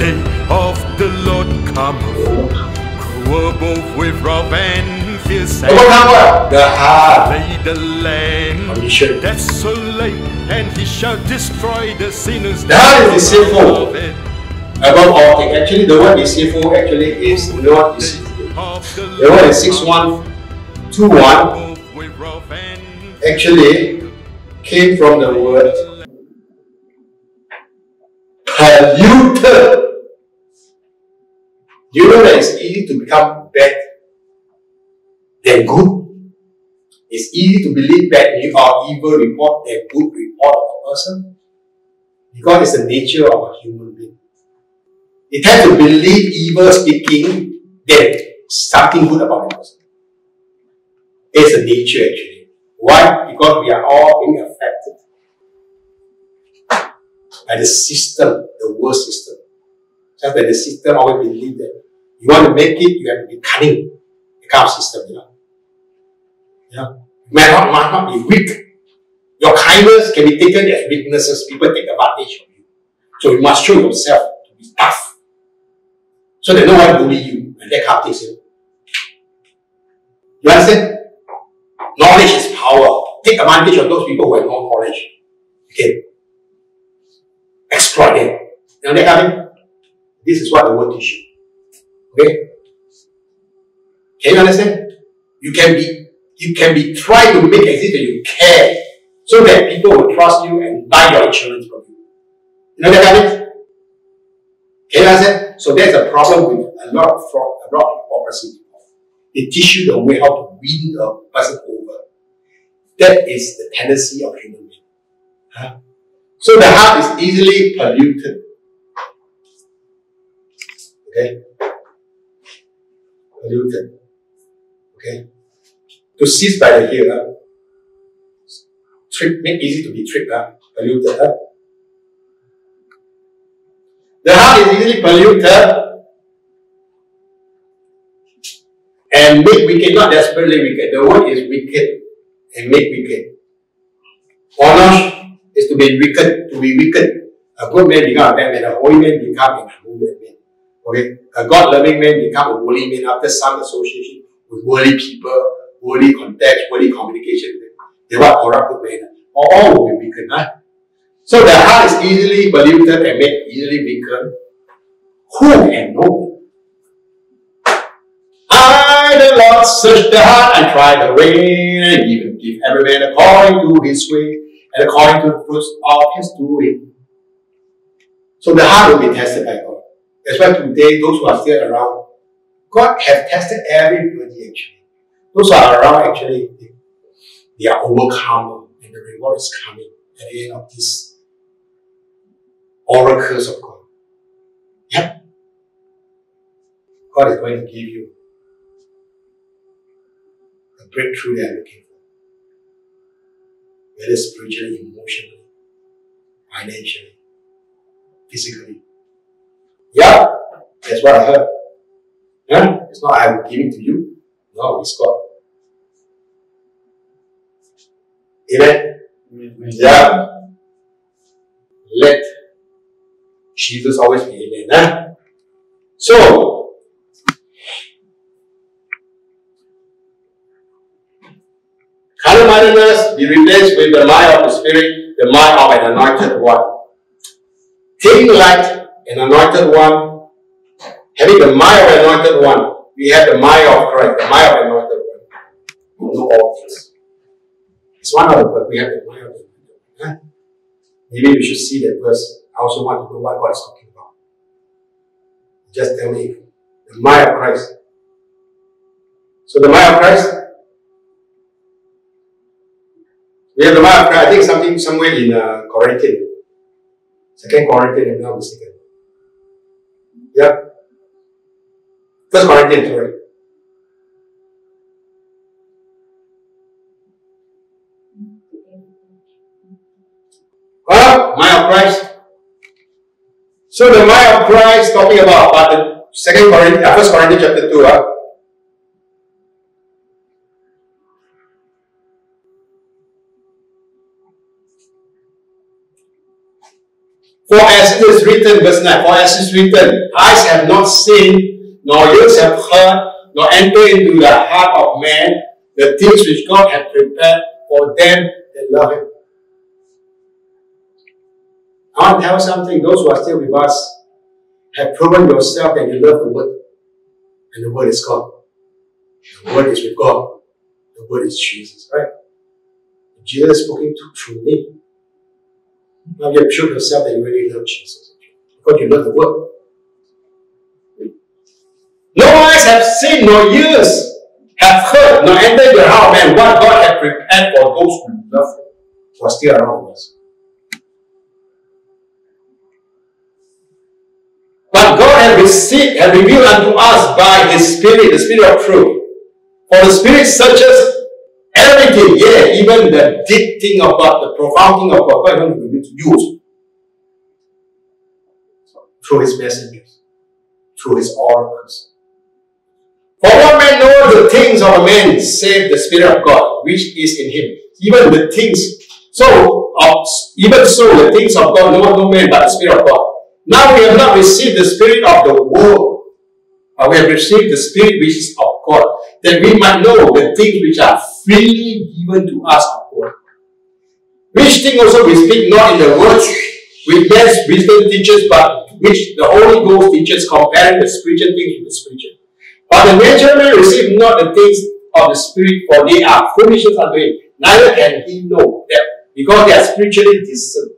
Day of the Lord cometh, cruel both with wrath and fierce Overcome what? The heart. lay the land desolate, and he shall destroy the sinners. The heart is deceitful. Above all things. Actually, the word deceitful actually is not deceitful. The word is Lord 6121 both with wrath and actually came from the word polluted. You know that it's easy to become bad than good. It's easy to believe bad news or evil report than good report of a person because it's the nature of a human being. It tends to believe evil speaking than something good about a person. It's the nature actually. Why? Because we are all being affected by the system, the world system. Just that the system always believe that you want to make it, you have to be cunning. The kind of system, you know. You know, you might not, be weak. Your kindness can be taken as weaknesses. People take advantage of you. So you must show yourself to be tough. So that no one bully you and that kind of things. You, you understand? Knowledge is power. Take advantage of those people who have no knowledge. Okay. Exploit them. You know that kind of thing? This is what the word teach you. Okay? Can you understand? You can be you can be trying to make as if that you care so that people will trust you and buy your insurance from you. You know that kind of? Can you understand? So there's a problem with a lot of fraud, a lot of hypocrisy. They teach you the way how to win a person over. That is the tendency of human. Huh? So the heart is easily polluted. Okay? Polluted. Okay? To seize by the heel, huh? trick, make easy to be tricked, ah, huh? polluted. Huh? Ah. The heart is easily polluted and make wicked, not desperately wicked. The word is wicked and make wicked. Honor is to be wicked, to be wicked. A good man become a bad man, a holy man become an unholy man. Okay? A God-loving man become a holy man after some association with worldly people, worldly context, worldly communication. They what corrupted man. All will be wicked. Huh? So the heart is easily polluted and made easily weakened. Who can know? I, the Lord, search the heart and try the way, and even give every man according to his way and according to the fruits of his doing. So the heart will be tested by God. That's why today, those who are still around, God has tested everybody actually. Those who are around actually, they, they are overcome and the reward is coming at the end of this oracles of God. Yep. God is going to give you the breakthrough they are looking for. Whether spiritually, emotionally, financially, physically. Yeah, that's what I heard. Yeah? It's not I will give it to you. No, it's God. Amen. Yeah. Let Jesus always be amen. Huh? So, carnal-mindedness be replaced with the mind of the Spirit, the mind of an anointed one. Taking light, an anointed one, having the mind of an anointed one, we have the mind of Christ, the mind of an anointed one. We know all things. It's one of the but we have the mind of anointed one. Huh? Maybe we should see that verse. I also want to know what God is talking about. Just tell me the mind of Christ. So the mind of Christ. We have the mind of Christ. I think something somewhere in uh, Corinthian. Second Corinthian, if I'm not mistaken. Yeah. First Corinthians, sorry. Well, mind of Christ. So the mind of Christ talking about, but the second Corinthians, first Corinthians chapter 2, uh, For as it is written, verse 9, for as it is written, eyes have not seen, nor have heard, nor entered into the heart of man the things which God had prepared for them that love Him. I want to tell something. Those who are still with us have proven yourself that you love the Word. And the Word is God. The Word is with God. The Word is Jesus, right? Jesus spoken to through me. Now you have shown yourself that you really love Jesus. Because you love the Word. No eyes have seen, nor ears have heard, nor entered your heart, man, what God had prepared for those who love Him, are still around us. But God had received, had revealed unto us by His Spirit, the Spirit of truth. For the Spirit searches everything, yeah, even the deep thing of God, the profound thing of God, God is going to you through His messengers, through His oracles. For what man knows the things of a man save the Spirit of God, which is in him. Even the things, so, even so, the things of God know no man but the Spirit of God. Now we have not received the Spirit of the world, but we have received the Spirit which is of God, that we might know the things which are freely given to us of God. Which thing also we speak not in the words which man's wisdom teaches, but which the Holy Ghost teaches, comparing the spiritual things with the spiritual. But the natural man receive not the things of the Spirit, for they are foolishness unto him. Neither can he know them, because they are spiritually discerned.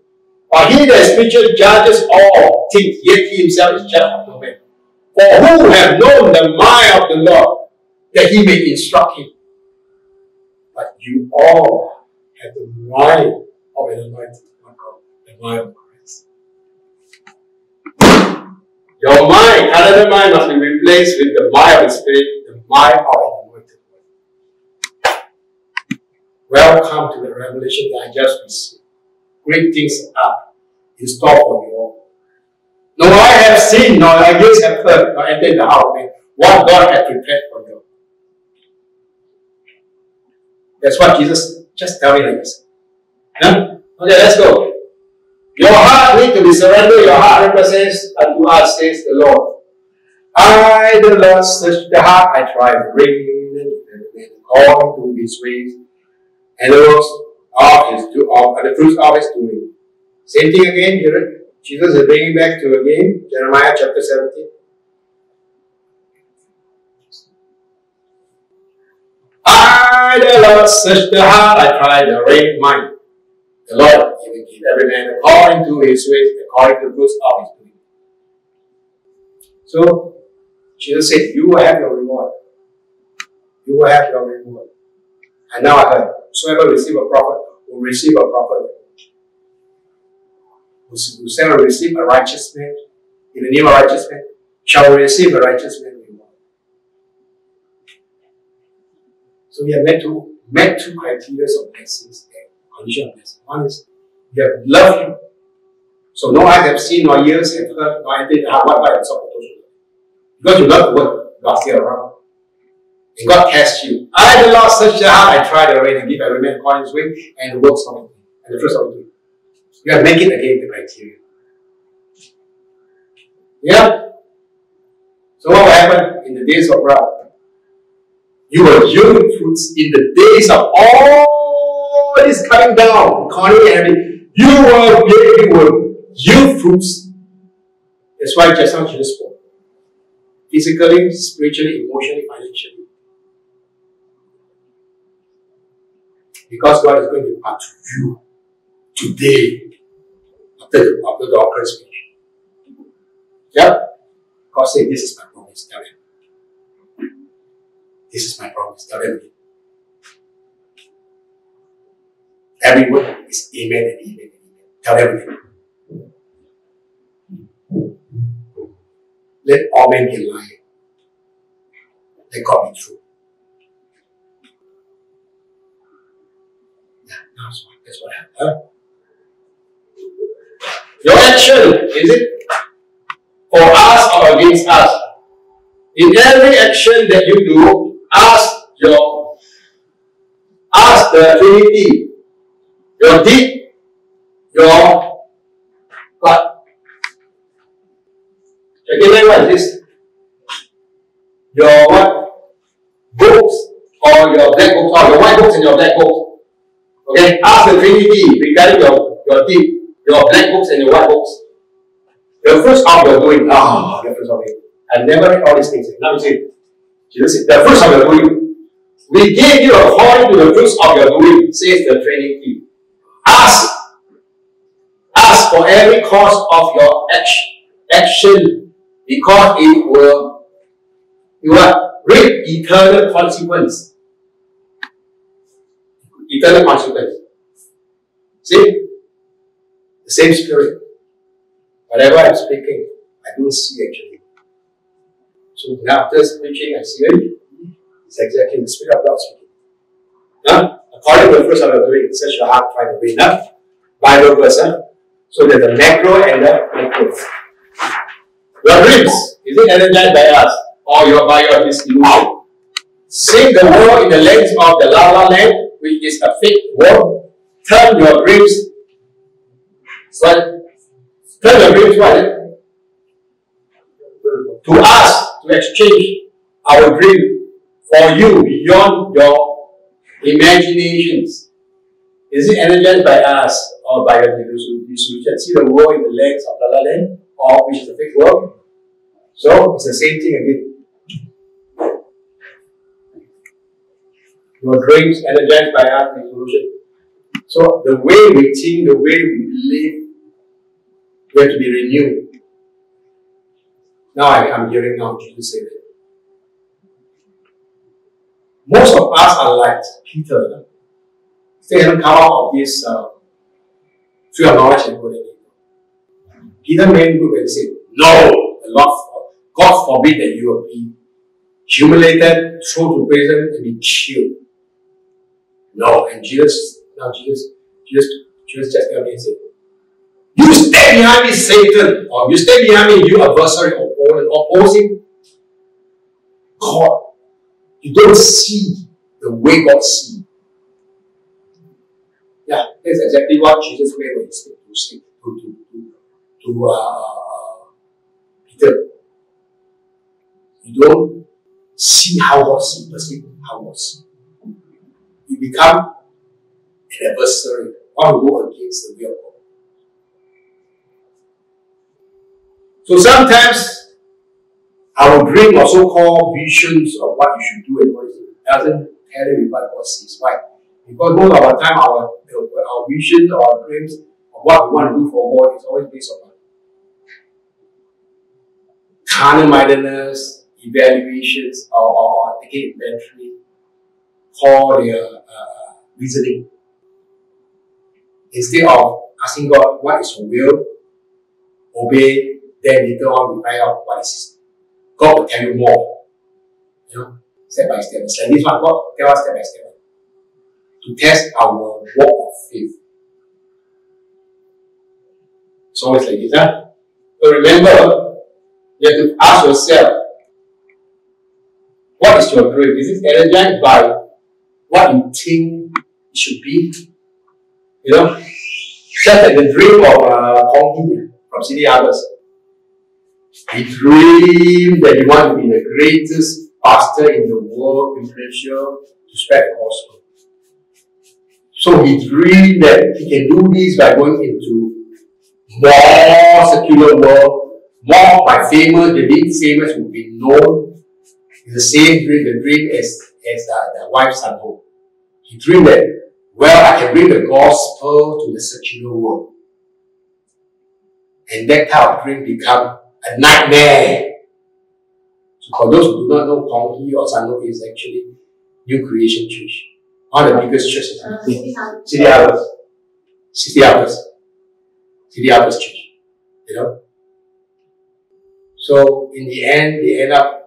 But he that is spiritual judges all things, yet he himself is judged of no man. For who have known the mind of the Lord, that he may instruct him? But you all have the mind of an anointed one God, the mind of Christ. Your mind, another mind must be replaced with the mind of the Spirit, the mind of an anointed one. Welcome to the revelation that I just received. Great things are in store for you all. No eye have seen, nor ears have heard, nor entered the heart of what God had prepared for you. That's what Jesus just tell telling us. Huh? Okay, let's go. Your heart need to be surrendered. Your heart represents and unto us, says the Lord. I, the Lord, search the heart. I try to bring and according to his ways. And the works of his do of and the fruits of his doing. Same thing again here. Jesus is bringing back to again Jeremiah chapter 17. I, the Lord, search the heart. I try to right mind. The Lord, will give every man according to his ways, according to the fruits of his doing. So, Jesus said, You will have your reward. You will have your reward. And now I heard, whosoever receive a prophet will receive a prophet. Whosoever receive a righteous man, in the name of righteous man, shall receive a righteous man reward. So we have met two, met two criteria of blessings there, condition of blessing. One is you have loved you. So no eyes have seen, nor ears have heard, nor entered what God has sought those Because you love God still around. And God tests you. I, the Lord, search the heart. I tried already to give every man according his way and the works of it. And the first of it. You have to make it again the criteria. Yeah? So what will happen in the days of wrath? You will yield fruits in the days of all this coming down, economy and everything. You will you will yield fruits. That's why just now Jesus spoke. Physically, spiritually, emotionally, financially. Because God is going to impart to you today after the, after the occurrence. Yeah? God said, This is my promise. Tell him. This is my promise. Tell him. Every word is amen and amen and amen. Tell everything. Let all men be lying. Let God be true. That's what, that's what happened. Your action, is it for us or against us? In every action that you do, ask your ask the Trinity, your deed, your what? Okay, then what is this? Your what? Books or your black books or your white books and your black books. Okay, ask the Trinity regarding your, your deed, your black books and your white books. The fruits of your doing. Ah, oh, the first of it. I never read all these things. Now you see, Jesus said, the fruits of your doing. We gave you according to the fruits of your doing, says the Trinity. Ask. Ask for every cause of your action because it will, it will reap eternal consequence. Eternal consequence. See? The same spirit. Whatever I'm speaking, I don't see actually. So after preaching, I see it. It's exactly the Spirit of God speaking. Huh? According to the first of the doing, such a heart try to bring up. Verse, huh? So there's the macro and the micro. Your dreams, is it energized by us or your by your disillusion? Sink the world in the lens of the la la land, which is a fake world. Turn your dreams. What? Turn your dreams what? To us to exchange our dream for you beyond your imaginations. Is it energized by us or by your delusion? See the world in the legs of La La Land, or which is a fake world? So it's the same thing again. Your dreams energized by our delusion. So the way we think, the way we believe, we have to be renewed. Now I, am hearing now Jesus say that. Most of us are like Peter. They haven't come out of this uh, of knowledge and good. Peter made good and said, No, the Lord, God forbid that you will be humiliated, thrown to prison, and be killed. No, and Jesus, now Jesus, Jesus, Jesus just came and said, You stay behind me, Satan, or you stay behind me, you adversary, opponent, opposing God you don't see the way God sees. Yeah, that's exactly what Jesus made when he said to, say, to, to, to, to uh, Peter. You don't see how God sees, perceive how God sees. You become an adversary, one who go against the will of God. So sometimes our dream or so-called visions of what you should do and what you doesn't tally with what God says. Why? Because most of our time, our, our visions our dreams of what we want to do for God is always based on carnal mindedness, evaluations, or, or, or taking inventory, call their uh, reasoning. Instead of asking God, what is your will? Obey, then later on we find out what is God will tell you more. You know, step by step. It's like this one, God tell us step by step. To test our walk of faith. It's always like this, huh? So remember, you have to ask yourself, what is your dream? Is it energized by what you think it should be? You know, just like the dream of uh, Kong from City Harvest. He dreamed that he wanted to be the greatest pastor in the world, influential, to spread gospel. So he dreamed that he can do this by going into more secular world, more by famous, the being famous would be known. It's the same dream, the dream as, as the, the wife's son home. He dreamed that, well, I can bring the gospel to the secular world. And that kind of dream become a nightmare. So for those who do not know, Kong Hee or Sun Ho is actually New Creation Church. One of the biggest churches in the City Harvest. City Harvest. City Harvest Church. You know? So in the end, they end up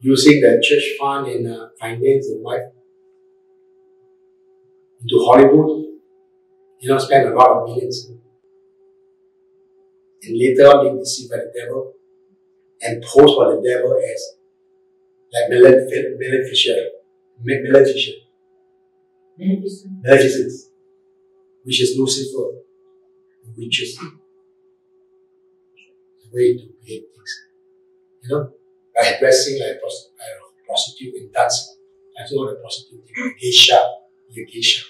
using the church fund and uh, finance and wife into Hollywood. You know, spend a lot of millions and later on being deceived by the devil and posed by the devil as like maleficent, maleficent, maleficent, which is Lucifer, which is the way to behave things. You know, by dressing like a prostitute in dancing. I saw the prostitute, geisha, the geisha,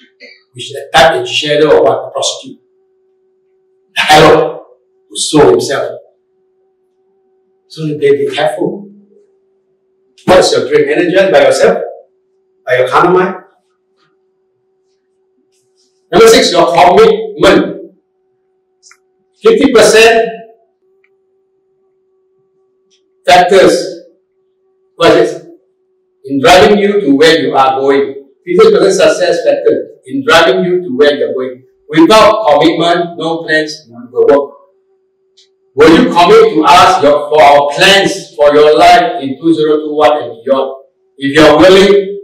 which is the type and shadow of what? The prostitute. Harlot himself. So they be careful. What's your dream? Energized by yourself? By your mind? Number six, your commitment. 50% factors. What is? In driving you to where you are going. 50% success factor in driving you to where you're going. Without commitment, no plans will work. Will you commit to us your, for our plans for your life in 2021 and beyond? If you're willing,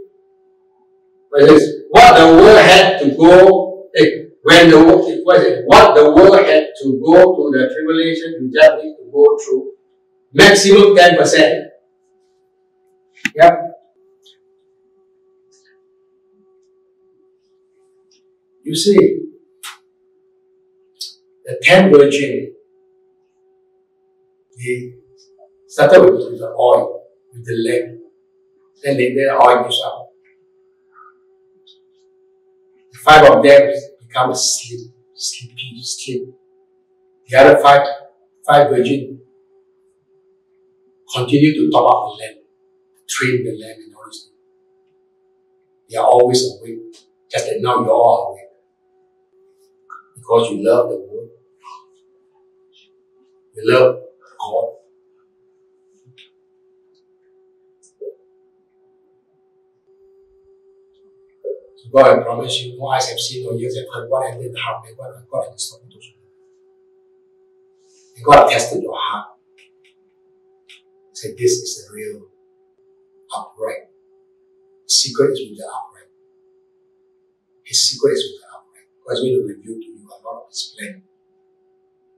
what the world had to go, eh, when the it, what the world had to go to the tribulation, you just need to go through maximum 10%. Yep. You see, the ten virgin, they started with, with the oil, with the lamp. Then they, the oil gives out. Five of them become asleep, sleepy, sleep. The other five, five virgin continue to top up the lamp, train the lamp and all this. They are always awake. Just that now you're all awake. Because you love the word. You love God. So God I promise you, no eyes have seen, no ears have heard what I did the heart, may God, has spoken to you. God tested your heart. He said, this is the real upright. The secret is with the upright. His secret is with the upright. Is going to reveal to you a lot of his plan.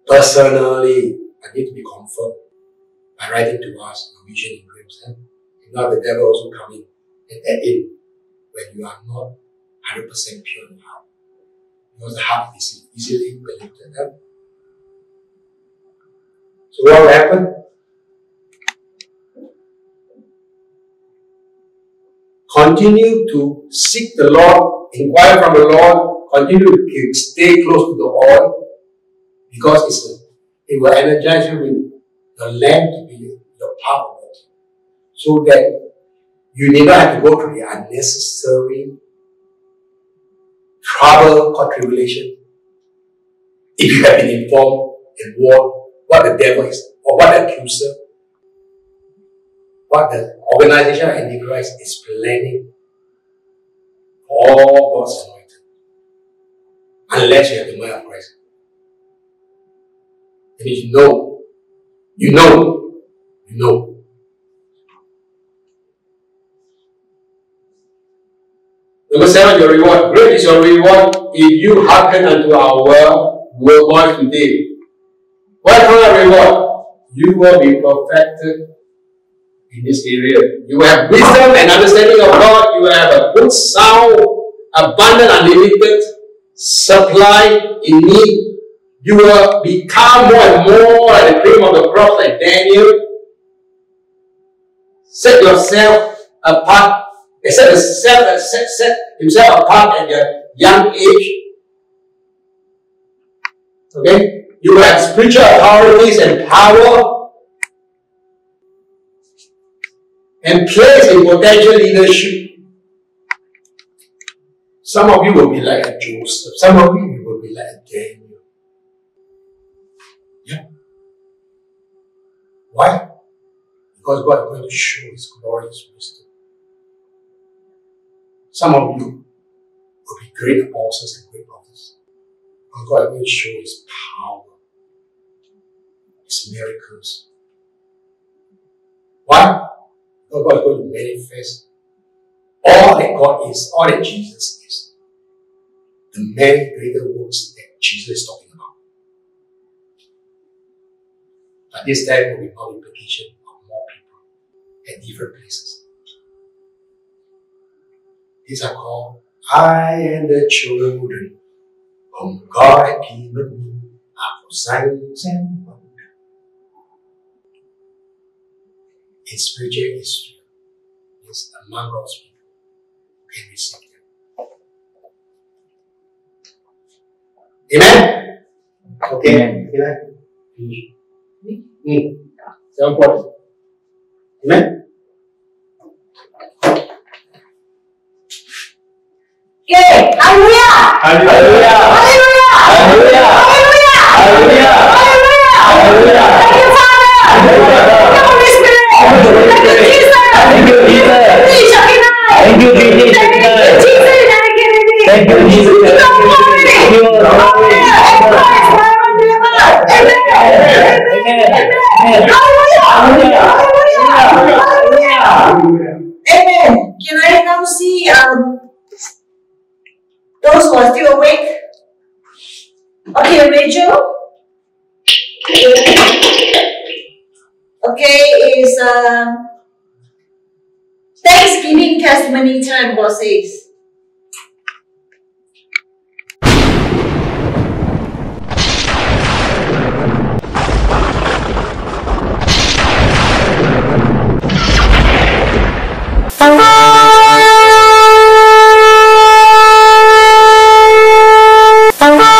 Personally, I need to be confirmed by writing to us a vision in dreams. Eh? If not, the devil also come in and add in when you are not 100% pure in heart. Because the heart is easily polluted. Eh? So what will happen? Continue to seek the Lord, inquire from the Lord, continue to stay close to the oil because it's it will energize you with the lamp to be your power so that you never have to go through the unnecessary trouble or tribulation if you have been informed and warned what the devil is or what the accuser what the organization of Antichrist is planning for all God's anointed. Unless you have the mind of Christ. And you know, you know, you know. Number seven, your reward. Great is your reward if you hearken unto our word voice today. What kind of reward? You will be perfected in this area. You will have wisdom and understanding of God. You will have a good, sound, abundant, unlimited supply in need. You will become more and more like the cream of the prophet Daniel. Set yourself apart. Set yourself, set, set himself apart at your young age. Okay? You will have spiritual authorities and power and place in potential leadership. Some of you will be like a Joseph. Some of you will be like a Daniel. Yeah. Why? Because God is going to show His glorious wisdom. Some of you will be great apostles and great prophets. Because God is going to show His power, His miracles. Why? God is going to manifest all that God is, all that Jesus is. The many greater works that Jesus is talking about. But this time will be multiplication of more people at different places. These are called I and the children whom God had given me are for signs and wonders. in spiritual history. Is among God's people can receive them. Amen? Okay. Amen. Amen. Mm. Seven. Amen? Okay, hallelujah! Hallelujah. Hallelujah! Hallelujah. Hallelujah! Hallelujah. Hallelujah! Hallelujah. Thank you, Father! Thank you, Holy Spirit! Thank you, Jesus! Thank you, Jesus. Thank you, Shekinah! Thank you, Jesus. Thank you, Jesus! Thank you, Jesus. You are glory! You are glory. Hallelujah! And Christ forever and ever! Amen! Amen! Can I now see um those who are still awake? Okay, Rachel. Okay, is um Thanksgiving testimony time, says. Thank you.